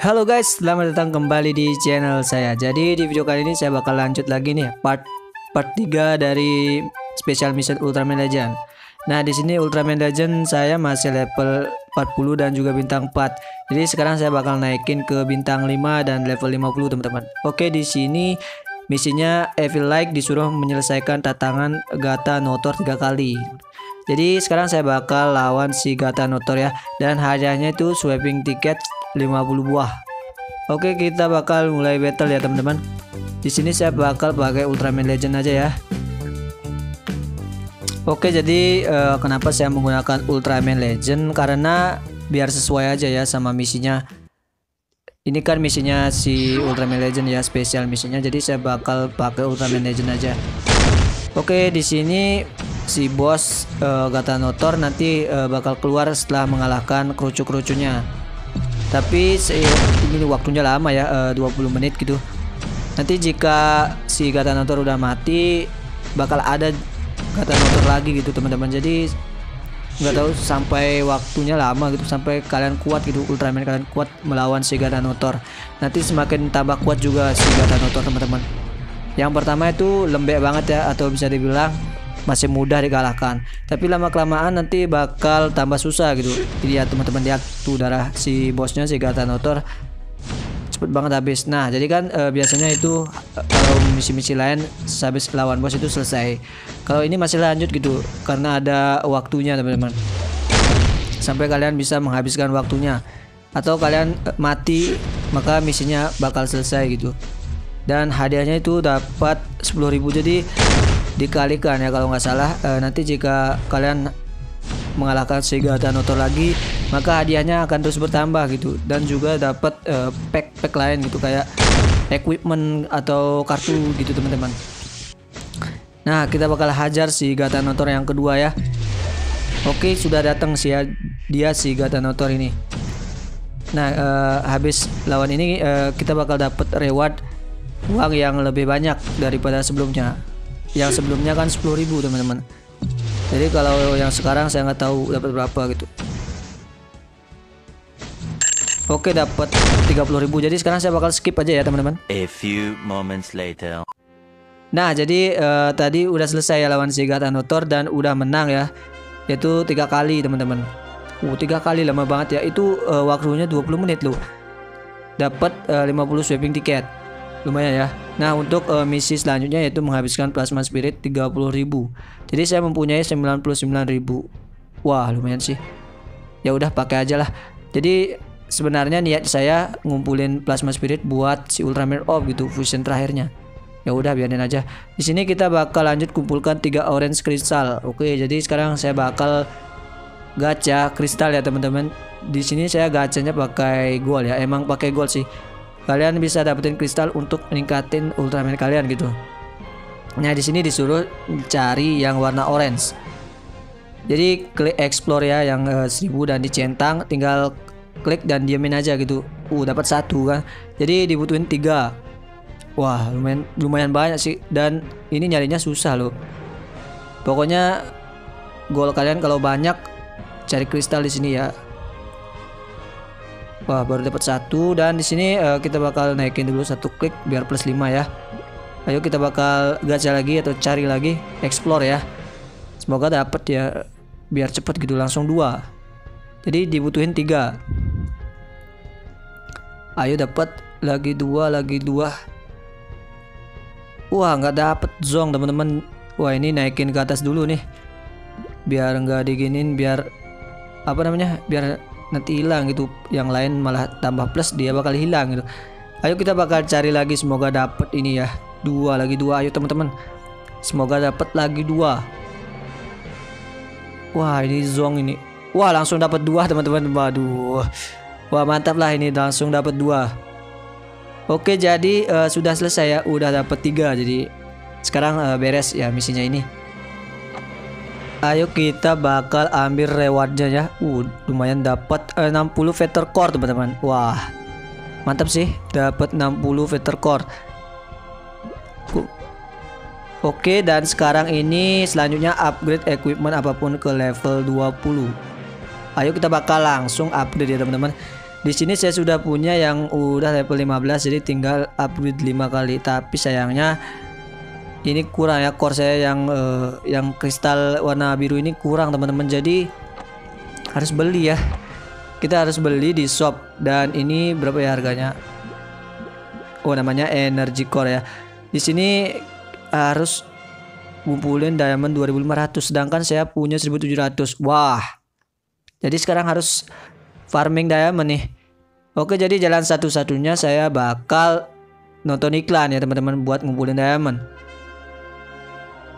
Halo guys, selamat datang kembali di channel saya. Jadi di video kali ini saya bakal lanjut lagi nih part part 3 dari special mission Ultraman Legend. Nah, di sini Ultraman Legend saya masih level 40 dan juga bintang 4. Jadi sekarang saya bakal naikin ke bintang 5 dan level 50 teman-teman. Oke, di sini misinya Evil Like disuruh menyelesaikan tantangan Gata Notor 3 kali. Jadi sekarang saya bakal lawan si Gata Notor ya dan hadiahnya itu swapping tiket 50 buah. Oke, kita bakal mulai battle ya, teman-teman. Di sini saya bakal pakai Ultraman Legend aja ya. Oke, jadi uh, kenapa saya menggunakan Ultraman Legend? Karena biar sesuai aja ya sama misinya. Ini kan misinya si Ultraman Legend ya, spesial misinya. Jadi saya bakal pakai Ultraman Legend aja. Oke, di sini si bos uh, Gata Notor nanti uh, bakal keluar setelah mengalahkan kerucu-kerucunya tapi ini waktunya lama ya uh, eh, 20 menit gitu. Nanti jika si Gatanotor udah mati bakal ada Gatanotor lagi gitu teman-teman. Jadi nggak tahu sampai waktunya lama gitu sampai kalian kuat gitu Ultraman kalian kuat melawan si Gatanotor nanti semakin tambah kuat juga si Gatanotor teman-teman. Yang pertama itu lembek banget ya atau bisa dibilang masih mudah dikalahkan tapi lama kelamaan nanti bakal tambah susah gitu. Jadi ya teman-teman lihat tuh darah si bosnya si Gatanotor cepet banget habis. Nah jadi kan e, biasanya itu e, kalau misi-misi lain habis lawan bos itu selesai. Kalau ini masih lanjut gitu karena ada waktunya teman-teman. Sampai kalian bisa menghabiskan waktunya. Atau kalian e, mati maka misinya bakal selesai gitu. Dan hadiahnya itu dapat 10.000 jadi dikalikan ya kalau nggak salah. E, nanti jika kalian mengalahkan Sega Tanotor lagi maka hadiahnya akan terus bertambah gitu. Dan juga dapat e, pack-pack lain gitu kayak equipment atau kartu gitu teman-teman. Nah kita bakal hajar si Gatanotor yang kedua ya. Oke sudah datang sih ya dia si Gatanotor ini. Nah e, habis lawan ini e, kita bakal dapat reward uang yang lebih banyak daripada sebelumnya yang sebelumnya kan 10.000 teman-teman. Jadi kalau yang sekarang saya nggak tahu dapat berapa gitu. Oke dapat 30.000 jadi sekarang saya bakal skip aja ya teman-teman. A few moments later. Nah jadi uh, tadi udah selesai ya lawan si Notor dan udah menang ya. Yaitu tiga kali teman-teman. Uh tiga kali lama banget ya. Itu uh, waktunya 20 menit loh. Dapat uh, 50 sweeping tiket lumayan ya. Nah untuk uh, misi selanjutnya yaitu menghabiskan plasma spirit 30.000 jadi saya mempunyai 99.000 wah lumayan sih. Ya udah pakai aja lah. Jadi sebenarnya niat saya ngumpulin plasma spirit buat si Ultraman Orb gitu fusion terakhirnya. Ya udah biarin aja. Di sini kita bakal lanjut kumpulkan tiga orange kristal. Oke jadi sekarang saya bakal gacha kristal ya teman-teman. Di sini saya gacanya pakai gold ya. Emang pakai gold sih kalian bisa dapetin kristal untuk meningkatin Ultraman kalian gitu. Nah, di sini disuruh cari yang warna orange. Jadi klik explore ya yang uh, eh, 1000 dan dicentang tinggal klik dan diamin aja gitu. Uh, dapat satu kan. Jadi dibutuhin tiga. Wah, lumayan lumayan banyak sih dan ini nyarinya susah loh. Pokoknya goal kalian kalau banyak cari kristal di sini ya. Wah, baru dapat satu dan di sini uh, kita bakal naikin dulu satu klik biar plus 5 ya. Ayo kita bakal gacha lagi atau cari lagi, explore ya. Semoga dapat ya biar cepet gitu langsung dua. Jadi dibutuhin tiga. Ayo dapat lagi dua, lagi dua. Wah, nggak dapet zong teman-teman. Wah, ini naikin ke atas dulu nih. Biar nggak diginin, biar apa namanya? Biar nanti hilang gitu. Yang lain malah tambah plus dia bakal hilang gitu. Ayo kita bakal cari lagi semoga dapet ini ya. Dua lagi dua. Ayo teman-teman. Semoga dapet lagi dua. Wah ini zong ini. Wah langsung dapat dua teman-teman. Waduh. Wah mantap lah ini langsung dapat dua. Oke jadi uh, sudah selesai ya. Udah dapat tiga jadi sekarang uh, beres ya misinya ini Ayo kita bakal ambil rewardnya ya. Uh, lumayan dapat uh, 60 veter core teman-teman. Wah. Mantap sih, dapat 60 veter core. Oke, dan sekarang ini selanjutnya upgrade equipment apa pun ke level 20. Ayo kita bakal langsung upgrade ya teman-teman. Di sini saya sudah punya yang udah level 15 jadi tinggal upgrade 5 kali tapi sayangnya ini kurang ya core saya yang uh, yang kristal warna biru ini kurang teman-teman. Jadi harus beli ya. Kita harus beli di shop. Dan ini berapa ya harganya? Oh namanya energy core ya. Di sini harus ngumpulin diamond 2500 sedangkan saya punya 1700 wah. Jadi sekarang harus farming diamond nih. Oke, jadi jalan satu-satunya saya bakal nonton iklan ya teman-teman buat ngumpulin diamond.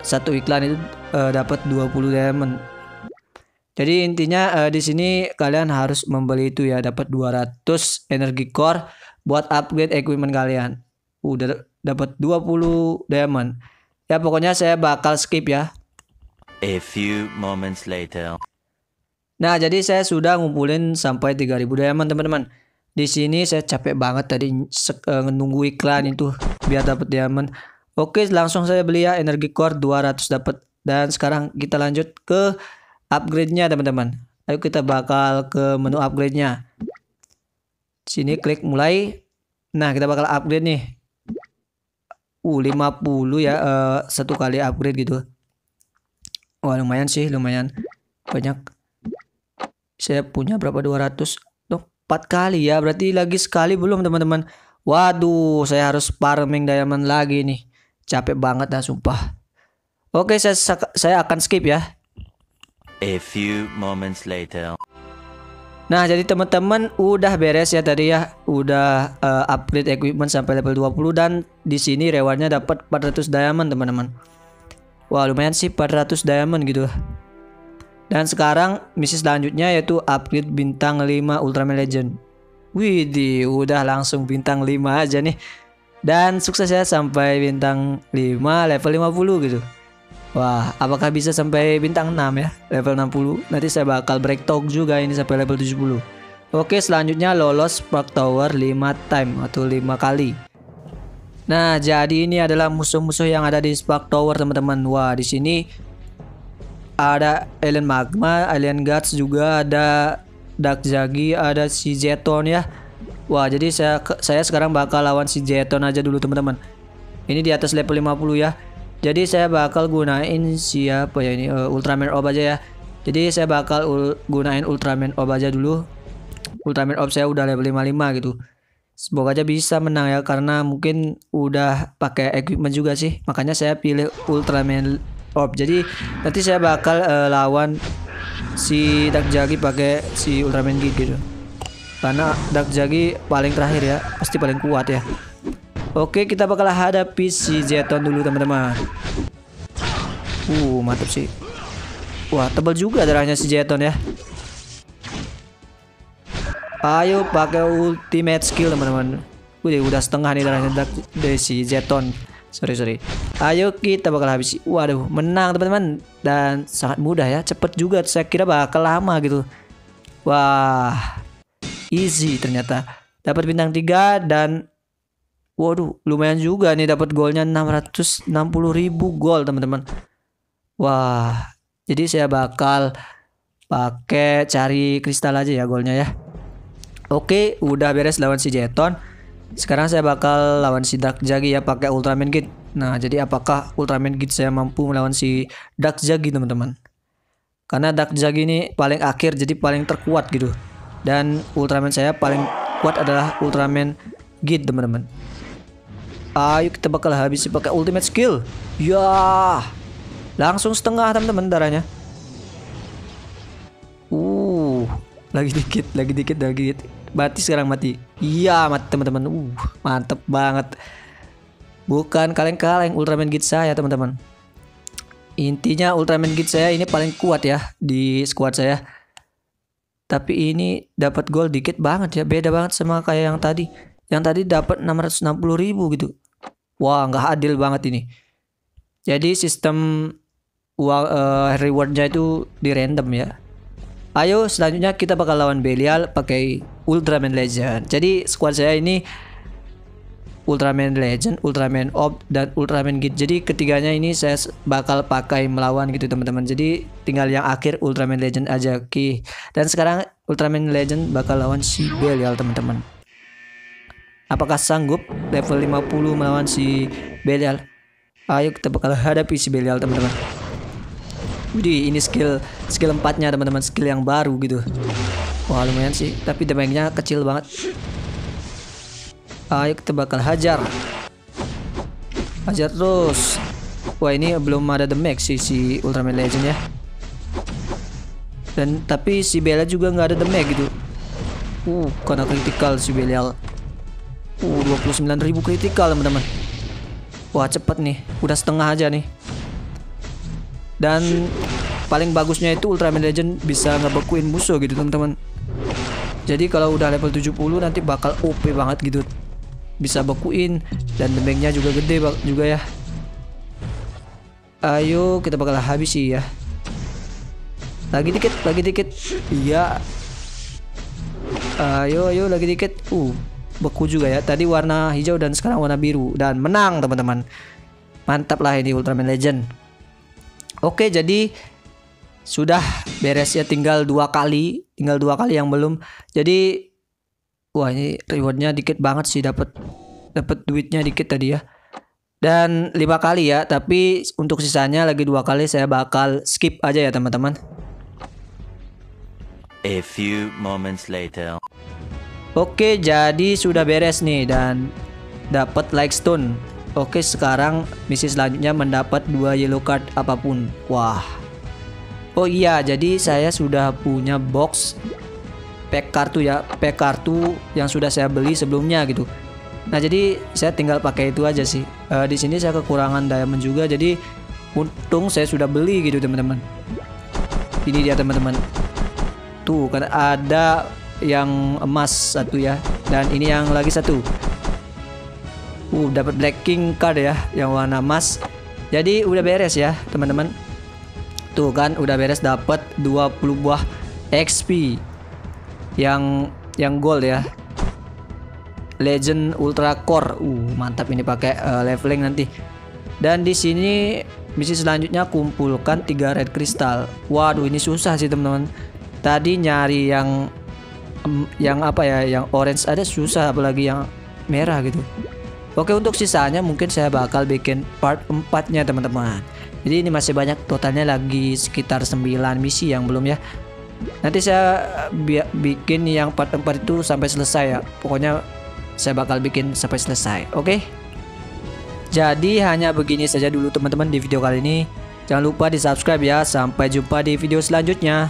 Satu iklan itu uh, dapat 20 diamond. Jadi intinya uh, di sini kalian harus membeli itu ya dapat 200 energi core buat upgrade equipment kalian. Udah dapat 20 diamond. Ya pokoknya saya bakal skip ya. A few moments later. Nah, jadi saya sudah ngumpulin sampai 3000 diamond, teman-teman. Di sini saya capek banget tadi uh, nunggu iklan itu biar dapat diamond. Oke, langsung saya beli ya energi core 200 dapat. Dan sekarang kita lanjut ke upgrade-nya, teman-teman. Ayo kita bakal ke menu upgrade-nya. Sini klik mulai. Nah, kita bakal upgrade nih. Uh, 50 ya uh, satu kali upgrade gitu. Wah, lumayan sih, lumayan banyak saya punya berapa 200 Tuh 4 kali ya berarti lagi sekali belum teman-teman waduh saya harus farming diamond lagi nih capek banget dah sumpah oke saya saya akan skip ya a few moments later Nah jadi teman-teman udah beres ya tadi ya udah uh, upgrade equipment sampai level 20 dan di sini rewardnya dapat 400 diamond teman-teman. Wah lumayan sih 400 diamond gitu. Dan sekarang misi selanjutnya yaitu upgrade bintang 5 Ultraman Legend. Widih, udah langsung bintang 5 aja nih. Dan sukses ya sampai bintang 5 level 50 gitu. Wah, apakah bisa sampai bintang 6 ya? Level 60. Nanti saya bakal break talk juga ini sampai level 70. Oke, selanjutnya lolos Spark Tower 5 time atau 5 kali. Nah, jadi ini adalah musuh-musuh yang ada di Spark Tower, teman-teman. Wah, di sini ada alien magma, alien guts juga ada dark jagi, ada si Zeton ya. Wah, jadi saya saya sekarang bakal lawan si Zeton aja dulu teman-teman. Ini di atas level 50 ya. Jadi saya bakal gunain siapa ya ini uh, Ultraman Orb aja ya. Jadi saya bakal gunain Ultraman Orb aja dulu. Ultraman Orb saya udah level 55 gitu. Semoga aja bisa menang ya karena mungkin udah pakai equipment juga sih. Makanya saya pilih Ultraman Orb. Jadi nanti saya bakal uh, lawan si Dark Jagi pakai si Ultraman Gear gitu. Karena Dark Jagi paling terakhir ya, pasti paling kuat ya. Oke, kita bakal hadapi si Zeton dulu teman-teman. Uh, mantap sih. Wah, tebal juga darahnya si Zeton ya. Ayo pakai ultimate skill teman-teman. Udah udah setengah nih darahnya dari si Zeton sorry sorry ayo kita bakal habisi waduh menang teman-teman dan sangat mudah ya cepet juga saya kira bakal lama gitu wah easy ternyata dapat bintang 3 dan waduh lumayan juga nih dapat golnya 660 ribu gol teman-teman wah jadi saya bakal pakai cari kristal aja ya golnya ya oke udah beres lawan si Jeton sekarang saya bakal lawan si Dark Jagi ya pakai Ultraman Git. Nah, jadi apakah Ultraman Git saya mampu melawan si Dark Jagi teman-teman? Karena Dark Jagi ini paling akhir jadi paling terkuat gitu. Dan Ultraman saya paling kuat adalah Ultraman Git teman-teman. Ayo kita bakal habisi pakai ultimate skill. Ya. Langsung setengah teman-teman darahnya. Uh, lagi dikit, lagi dikit, lagi dikit. Mati sekarang mati. Iya mati teman-teman. Uh mantep banget. Bukan kaleng-kaleng Ultraman Git saya teman-teman. Intinya Ultraman Git saya ini paling kuat ya di squad saya. Tapi ini dapat gol dikit banget ya. Beda banget sama kayak yang tadi. Yang tadi dapat 660 ribu gitu. Wah nggak adil banget ini. Jadi sistem uh, rewardnya itu di random ya. Ayo selanjutnya kita bakal lawan Belial pakai Ultraman Legend. Jadi squad saya ini Ultraman Legend, Ultraman Ob dan Ultraman Git. Jadi ketiganya ini saya bakal pakai melawan gitu teman-teman. Jadi tinggal yang akhir Ultraman Legend aja ki. Dan sekarang Ultraman Legend bakal lawan si Belial teman-teman. Apakah sanggup level 50 melawan si Belial? Ayo kita bakal hadapi si Belial teman-teman. Widih, ini skill skill empatnya teman-teman, skill yang baru gitu. Wah lumayan sih, tapi damage-nya kecil banget. Ayo kita bakal hajar. Hajar terus. Wah ini belum ada damage sih si Ultraman Legend ya. Dan tapi si Bella juga nggak ada damage gitu. Uh, karena critical si Belial. Uh, 29.000 critical teman-teman. Wah cepet nih, udah setengah aja nih. Dan paling bagusnya itu Ultraman Legend bisa ngebekuin musuh gitu teman-teman. Jadi kalau udah level 70 nanti bakal OP banget gitu. Bisa bekuin dan damage-nya juga gede juga ya. Ayo kita bakal habis sih ya. Lagi dikit, lagi dikit. Iya. Ayo, ayo lagi dikit. Uh, beku juga ya. Tadi warna hijau dan sekarang warna biru dan menang teman-teman. Mantap lah ini Ultraman Legend. Oke, jadi sudah beres ya tinggal dua kali, tinggal dua kali yang belum. Jadi wah ini rewardnya dikit banget sih dapat dapat duitnya dikit tadi ya. Dan lima kali ya, tapi untuk sisanya lagi dua kali saya bakal skip aja ya teman-teman. A few moments later. Oke, jadi sudah beres nih dan dapat like stone. Oke, sekarang misi selanjutnya mendapat dua yellow card apa pun. Wah. Oh iya, jadi saya sudah punya box pack kartu ya, pack kartu yang sudah saya beli sebelumnya gitu. Nah, jadi saya tinggal pakai itu aja sih. Uh, di sini saya kekurangan diamond juga, jadi untung saya sudah beli gitu teman-teman. Ini dia teman-teman. Tuh, kan ada yang emas satu ya, dan ini yang lagi satu. Uh, dapat Black King card ya yang warna emas. Jadi udah beres ya, teman-teman. Tuh kan udah beres dapat 20 buah XP yang yang gold ya. Legend Ultra Core. Uh, mantap ini pakai uh, leveling nanti. Dan di sini misi selanjutnya kumpulkan tiga red crystal. Waduh, ini susah sih, teman-teman. Tadi nyari yang yang apa ya, yang orange ada susah apalagi yang merah gitu. Oke untuk sisanya mungkin saya bakal bikin part 4 nya teman-teman Jadi ini masih banyak totalnya lagi sekitar 9 misi yang belum ya Nanti saya bi bikin yang part 4 itu sampai selesai ya. Pokoknya saya bakal bikin sampai selesai Oke? Jadi hanya begini saja dulu teman-teman di video kali ini. Jangan lupa di subscribe ya. Sampai jumpa di video selanjutnya